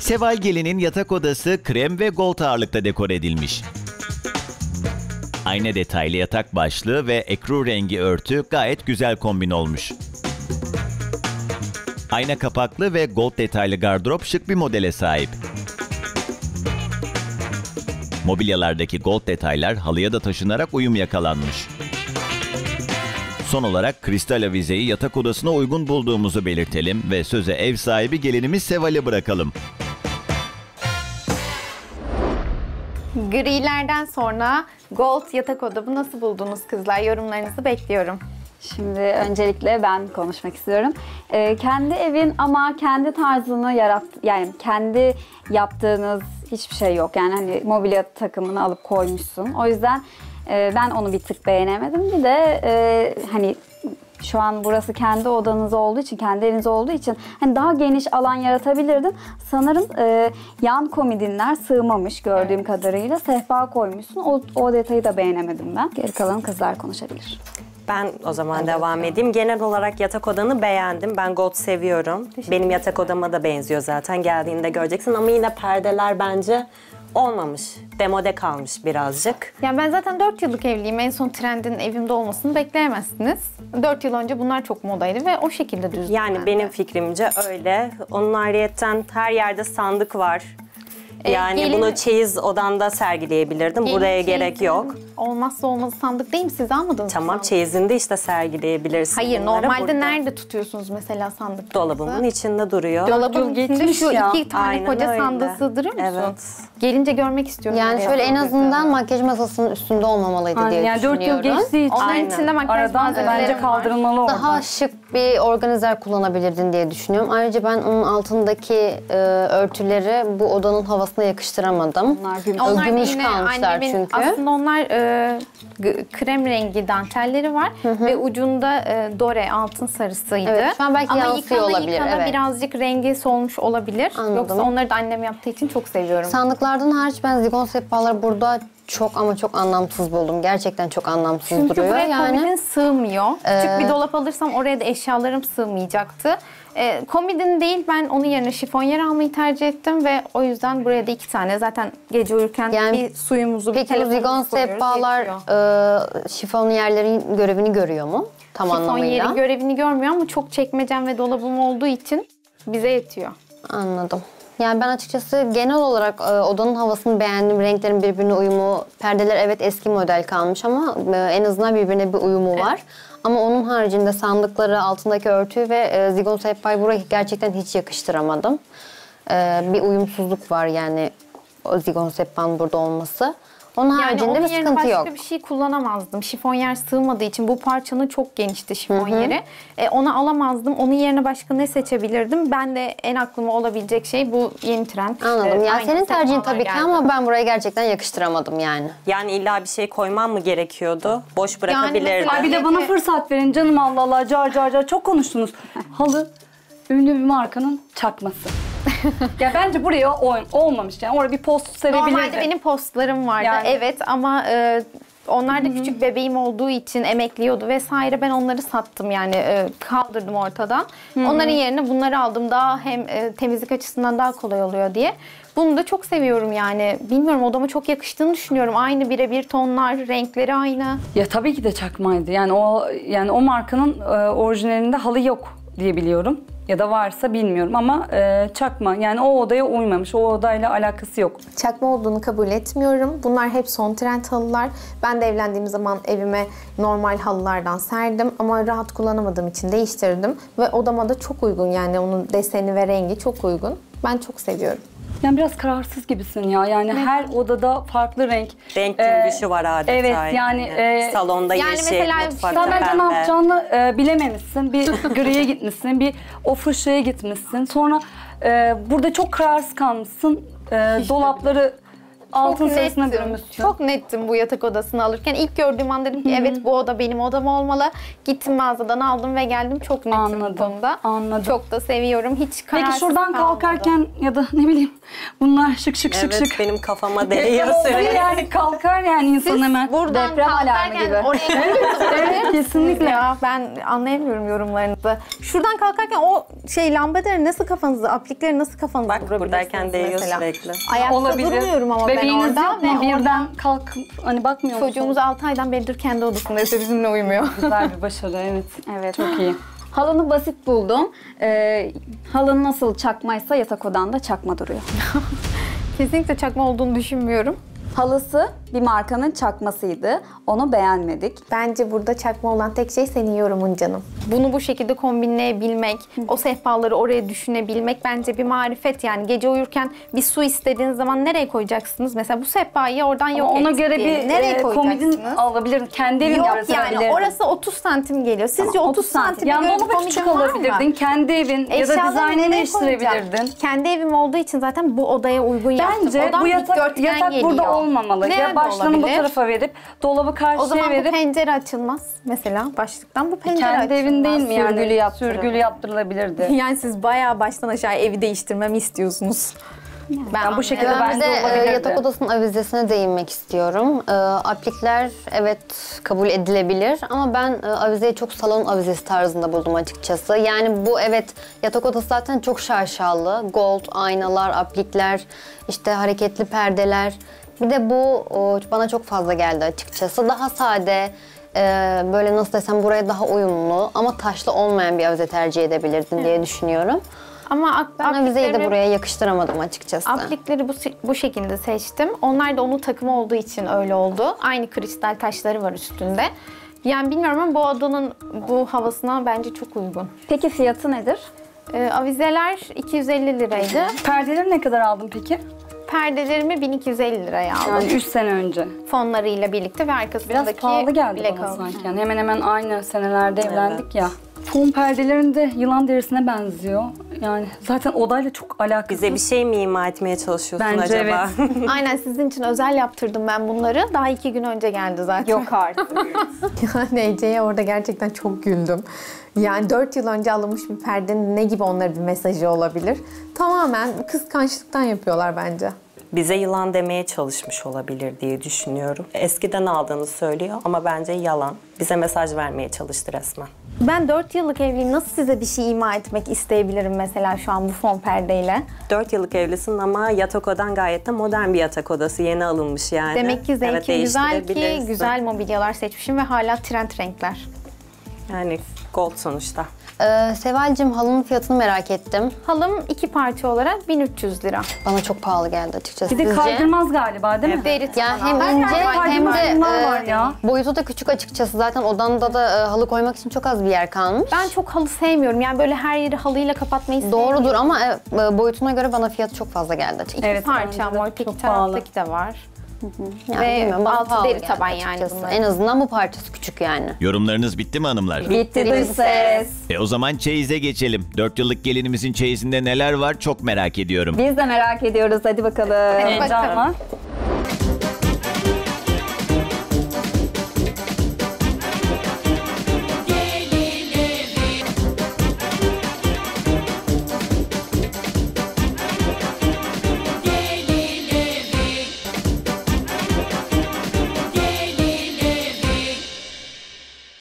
Seval Gelin'in yatak odası krem ve gold ağırlıkta dekor edilmiş. Ayna detaylı yatak başlığı ve ekru rengi örtü gayet güzel kombin olmuş. Ayna kapaklı ve gold detaylı gardırop şık bir modele sahip. Mobilyalardaki gold detaylar halıya da taşınarak uyum yakalanmış. Son olarak kristal avizeyi yatak odasına uygun bulduğumuzu belirtelim ve söze ev sahibi gelinimiz Seval'e bırakalım. Grilerden sonra gold yatak odamı nasıl buldunuz kızlar? Yorumlarınızı bekliyorum. Şimdi öncelikle ben konuşmak istiyorum. Ee, kendi evin ama kendi tarzını yarat yani kendi yaptığınız hiçbir şey yok. Yani hani mobilya takımını alıp koymuşsun. O yüzden e, ben onu bir tık beğenemedim. Bir de e, hani şu an burası kendi odanız olduğu için, kendi eviniz olduğu için hani daha geniş alan yaratabilirdin. Sanırım e, yan komodinler sığmamış gördüğüm kadarıyla. Sehpa koymuşsun. O, o detayı da beğenemedim ben. Geri kalan kızlar konuşabilir. Ben o zaman devam edeyim. Genel olarak yatak odanı beğendim. Ben gold seviyorum. Benim yatak odama da benziyor zaten. Geldiğinde göreceksin ama yine perdeler bence olmamış. Demode kalmış birazcık. Yani ben zaten 4 yıllık evliyim. En son trendin evimde olmasını bekleyemezsiniz. 4 yıl önce bunlar çok modaydı ve o şekilde düzdü. Yani bence. benim fikrimce öyle. Onun ayrıyetten her yerde sandık var. E, Yani gelin- bunu çeyiz odanda sergileyebilirdim. Gelin Buraya gerek yok. Olmazsa olmazı sandık değil mi? Siz almadınız mı Tamam sandık? çeyizinde işte sergileyebilirsin. Hayır bunları. normalde Burada nerede tutuyorsunuz mesela sandık? Dolabımın içinde duruyor. Dolabın içinde şu ya. iki tane Aynen koca öyle. sandığı sığdırıyor musun? Evet. Gelince görmek istiyorum. Yani nereye şöyle en sığdırdığını. azından makyaj masasının üstünde olmamalıydı Aynen, diye yani 4 yıl düşünüyorum. geçtiği için Onların Aynen. içinde makyaj aradan malzemeleri bence var. kaldırılmalı orada. Daha şık bir organizer kullanabilirdin diye düşünüyorum. Ayrıca ben onun altındaki e, örtüleri bu odanın havasına yakıştıramadım. Onlar gümüş. Onlar da gümüş yine kalmışlar annemin, çünkü. Aslında onlar e, krem rengi dantelleri var ve ucunda e, dore altın sarısıydı. Evet, şu an belki Ama yansıyor yıkana olabilir, Yıkana evet. birazcık rengi solmuş olabilir. Anladım. Yoksa onları da annem yaptığı için çok seviyorum. Sandıklardan hariç ben zigon sehpaları burada çok ama çok anlamsız buldum. Gerçekten çok anlamsız Çünkü duruyor. buraya yani. sığmıyor. Küçük bir dolap alırsam oraya da eşyalarım sığmayacaktı. E, komodin değil ben onun yerine şifonyer almayı tercih ettim ve o yüzden buraya da iki tane zaten gece uyurken Yani bir suyumuzu bir Peki bu telefonumuzu zigon koyuyoruz, sehpalar e, şifon yerlerin görevini görüyor mu? Tam Şifon anlamıyla. yeri görevini görmüyor ama çok çekmecem ve dolabım olduğu için bize yetiyor. Anladım. Yani ben açıkçası genel olarak e, odanın havasını beğendim. Renklerin birbirine uyumu. Perdeler evet eski model kalmış ama e, en azından birbirine bir uyumu var. Ama onun haricinde sandıkları, altındaki örtü ve e, zigon sehpayı buraya gerçekten hiç yakıştıramadım. E, bir uyumsuzluk var yani o zigon sehpanın burada olması. Onun haricinde onun bir sıkıntı başka yok. bir şey kullanamazdım. Şifonyer sığmadığı için bu parçanın çok genişti şifonyeri. E, onu alamazdım. Onun yerine başka ne seçebilirdim? Ben de en aklıma olabilecek şey bu yeni trend. Anladım. Yani aynı senin tercihin tabii ki geldi. ama ben buraya gerçekten yakıştıramadım yani. Yani illa bir şey koyman mı gerekiyordu? Boş bırakabilirdin. mesela- Ay bir de bana fırsat verin canım Allah Allah car car car çok konuştunuz. Halı ünlü bir markanın çakması. Ya bence buraya olmamış yani orada bir post sevebilirdi. Normalde benim postlarım vardı. Yani. Evet ama e, onlar da küçük bebeğim olduğu için emekliyordu vesaire. Ben onları sattım yani e, kaldırdım ortadan. Onların yerine bunları aldım. Daha hem e, temizlik açısından daha kolay oluyor diye. Bunu da çok seviyorum yani. Bilmiyorum odama çok yakıştığını düşünüyorum. Aynı birebir tonlar, renkleri aynı. Ya tabii ki de çakmaydı. Yani o yani o markanın e, orijinalinde halı yok diye biliyorum. Ya da varsa bilmiyorum ama e, çakma. Yani o odaya uymamış. O odayla alakası yok. Çakma olduğunu kabul etmiyorum. Bunlar hep son trend halılar. Ben de evlendiğim zaman evime normal halılardan serdim ama rahat kullanamadığım için değiştirdim. Ve odama da çok uygun yani onun deseni ve rengi çok uygun. Ben çok seviyorum. Yani biraz kararsız gibisin ya. Yani her odada farklı renk. Renk Ee, cümbüşü var adeta. evet, yani, e, Salonda yani yeşil, mesela mutfakta Sen bence ne yapacağını e, bilememişsin. Bir griye gitmişsin, bir o fışıya gitmişsin. Sonra e, burada çok kararsız kalmışsın. E, dolapları altın sarısına nettim. bürümüşsün. Çok nettim bu yatak odasını alırken. İlk gördüğüm an dedim ki evet bu oda benim odam olmalı. Gittim mağazadan aldım ve geldim. Çok nettim Anladım, bu konuda. anladım. Çok da seviyorum. Hiç kararsız Peki şuradan kalmadım. kalkarken ya da ne bileyim Bunlar şık şık şık Evet şık. benim kafama değiyor sürekli. yani kalkar yani insan hemen. Buradan Deprem alarmı kalkarken gibi. oraya Kesinlikle. ya ben anlayamıyorum yorumlarınızı. Şuradan kalkarken o şey lambaları nasıl kafanızı, aplikleri nasıl kafanızı Bak vurabilirsiniz buradayken değiyor mesela? sürekli. Ayakta Olabilir. durmuyorum ama Bebeğiniz ben yok orada mu? ve orada Birden kalk hani bakmıyor musun? çocuğumuz 6 aydan beridir kendi odasında ise bizimle uyumuyor. Güzel bir başarı evet. Evet. Çok iyi. Halını basit buldum. Ee, halın nasıl çakmaysa yatak odanda çakma duruyor. Kesinlikle çakma olduğunu düşünmüyorum. Halısı bir markanın çakmasıydı. Onu beğenmedik. Bence burada çakma olan tek şey senin yorumun canım. Bunu bu şekilde kombinleyebilmek, o sehpaları oraya düşünebilmek bence bir marifet yani. Gece uyurken bir su istediğiniz zaman nereye koyacaksınız? Mesela bu sehpayı oradan yok Ama ona ettik göre bir nereye e, komodin alabilir. Kendi evin Yok yani alabilirdin. orası 30 santim geliyor. Sizce Tamam, 30 30 santim. Yani göre bir küçük alabilirdin. Kendi evin ya da dizaynını değiştirebilirdin. Kendi evim olduğu için zaten bu odaya uygun yaptım. Bence Odam bu yatak, yatak burada olmamalı. Nerede ya başlığını bu olabilir? tarafa verip dolabı karşıya O zaman bu verip pencere açılmaz. Mesela başlıktan bu pencere kendi açılmaz. evin değil mi yani? Sürgülü yaptırın. Sürgülü yaptırılabilirdi. Yani siz bayağı baştan aşağı evi değiştirmemi istiyorsunuz. Ben bu şekilde. Ben bence de e, olabilirdi. yatak odasının avizesine değinmek istiyorum. E, aplikler evet kabul edilebilir ama ben e, avizeyi çok salon avizesi tarzında buldum açıkçası. Yani bu evet yatak odası zaten çok şaşalı. Gold, aynalar, aplikler, işte hareketli perdeler. Bir de bu bana çok fazla geldi açıkçası. Daha sade, e, böyle nasıl desem buraya daha uyumlu ama taşlı olmayan bir avize tercih edebilirdin diye düşünüyorum. Ama Ben avizeyi de buraya yakıştıramadım açıkçası. Aplikleri bu, bu şekilde seçtim. Onlar da onun takımı olduğu için öyle oldu. Aynı kristal taşları var üstünde. Yani bilmiyorum ama bu odanın bu havasına bence çok uygun. Peki fiyatı nedir? Ee, avizeler 250 liraydı. Perdeleri ne kadar aldın peki? Perdelerimi 1250 liraya aldım. Yani 3 sene önce. Fonlarıyla birlikte ve Biraz arkasındaki pahalı geldi bana sanki. Yani hemen hemen aynı senelerde evlendik ya. Fon perdelerinde yılan derisine benziyor. Yani zaten odayla çok alakasız. Bize bir şey mi ima etmeye çalışıyorsun Bence acaba? Aynen sizin için özel yaptırdım ben bunları. Daha iki gün önce geldi zaten. Yok artık. Yani Ece'ye orada gerçekten çok güldüm. Yani 4 yıl önce alınmış bir perdenin ne gibi onlara bir mesajı olabilir? Tamamen kıskançlıktan yapıyorlar bence. Bize yılan demeye çalışmış olabilir diye düşünüyorum. Eskiden aldığını söylüyor ama bence yalan. Bize mesaj vermeye çalıştı resmen. Ben 4 yıllık evliyim. Nasıl size bir şey ima etmek isteyebilirim mesela şu an bu fon perdeyle? 4 yıllık evlisin ama yatak odan gayet de modern bir yatak odası. Yeni alınmış yani. Demek ki Evet, zevkim güzel ki güzel mobilyalar seçmişim ve hala trend renkler. Yani gold sonuçta. Ee, Seval'cim halının fiyatını merak ettim. Halım iki parça olarak 1300 lira. Bana çok pahalı geldi açıkçası. Bir de Sizce? kaydırmaz galiba değil mi? Deri Yani hem ince hem de e, ya. boyutu da küçük açıkçası. Zaten odanda da e, halı koymak için çok az bir yer kalmış. Ben çok halı sevmiyorum. Yani böyle her yeri halıyla kapatmayı sevmiyorum. Doğrudur ama e, e, boyutuna göre bana fiyatı çok fazla geldi açıkçası. Evet, parça bence de çok pahalı. taraftaki de var. Yani Ve bilmiyorum, bana altı pahalı deri geldi taban yani açıkçası. bunların. En azından bu parçası küçük yani. Yorumlarınız bitti mi hanımlar? Bitti dış ses. E o zaman çeyize geçelim. 4 yıllık gelinimizin çeyizinde neler var çok merak ediyorum. Biz de merak ediyoruz. Hadi bakalım. Heyecanla.